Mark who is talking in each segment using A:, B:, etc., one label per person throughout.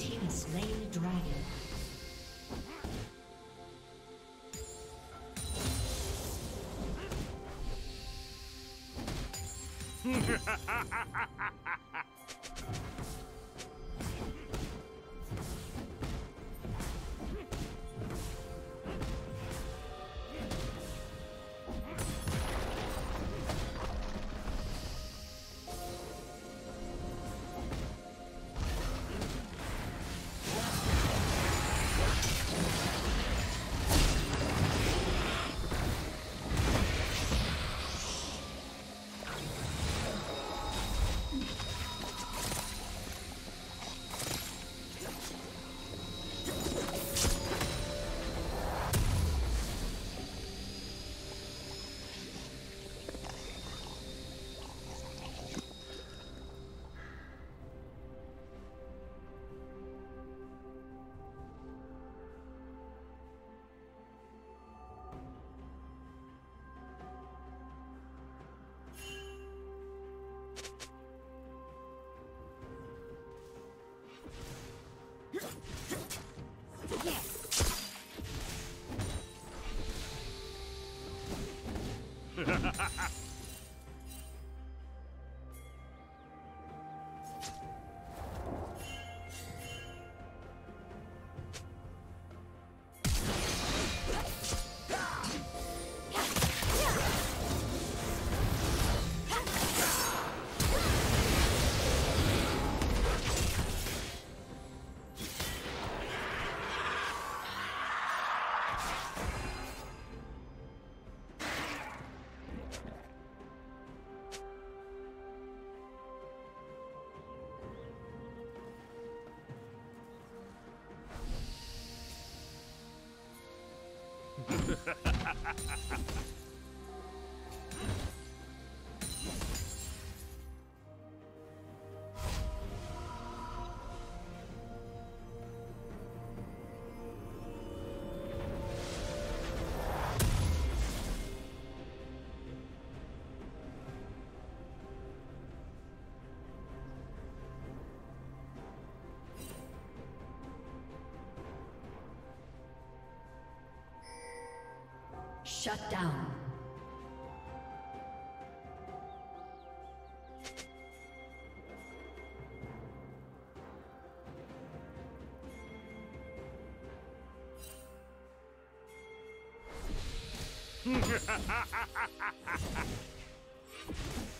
A: slain the dragon. Ha ha ha ha! Ha ha ha ha! ハハハハ! Shut down.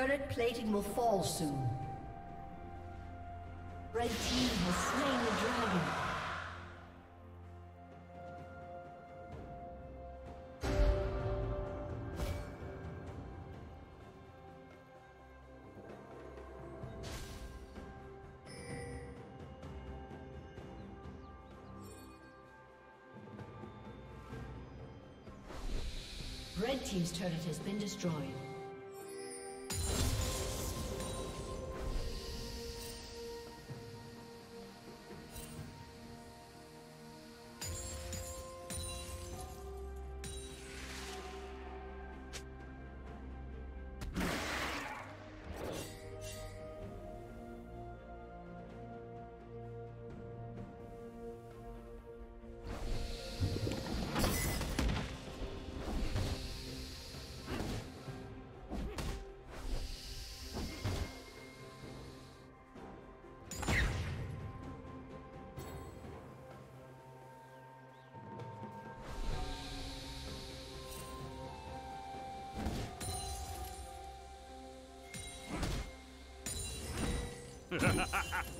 A: Turret plating will fall soon. Red team has slain the dragon. Red Team's turret has been destroyed. Ha ha ha ha!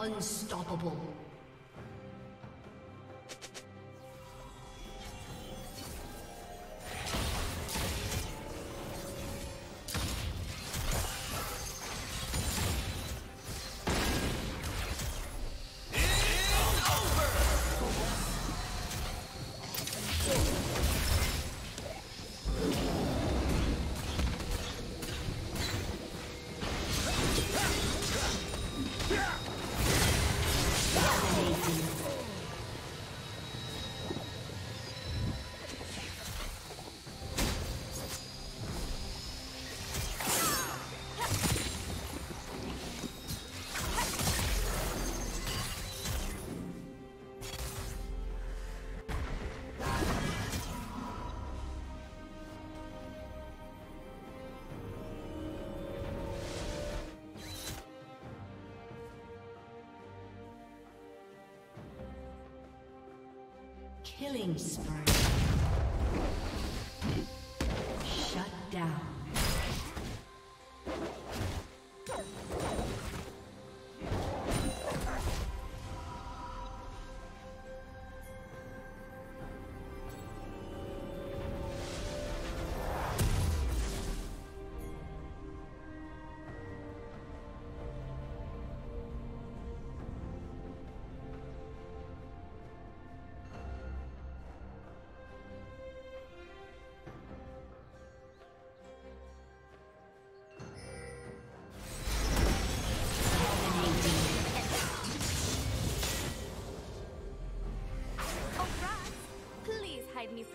A: Unstoppable. Killing spree.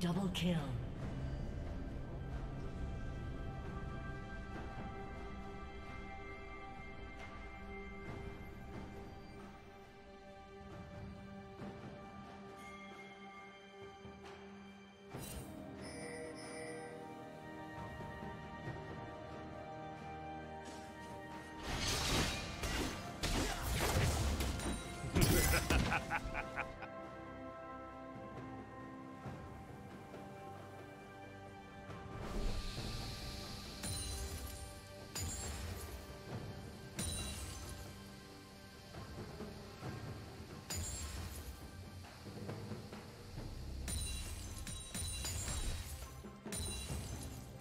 A: Double kill.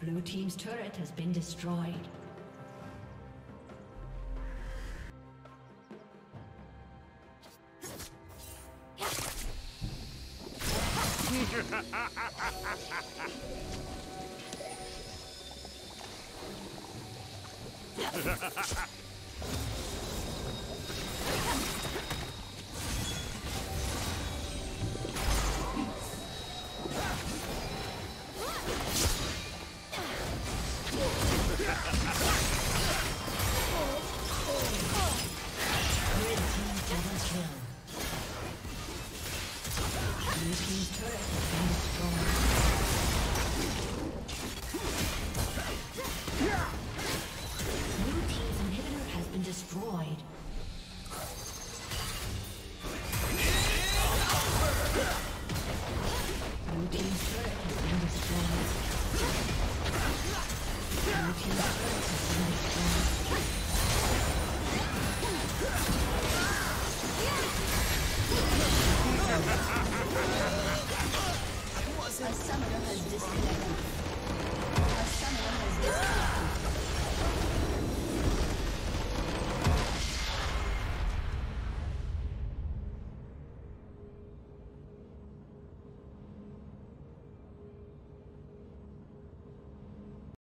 B: Blue Team's turret has been destroyed.
A: A summoner has disconnected.